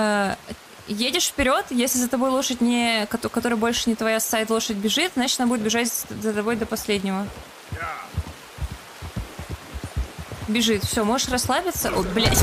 Э, едешь вперед, если за тобой лошадь не, которая больше не твоя сайт лошадь бежит, значит она будет бежать за тобой до последнего. Бежит, все, можешь расслабиться. О, блядь.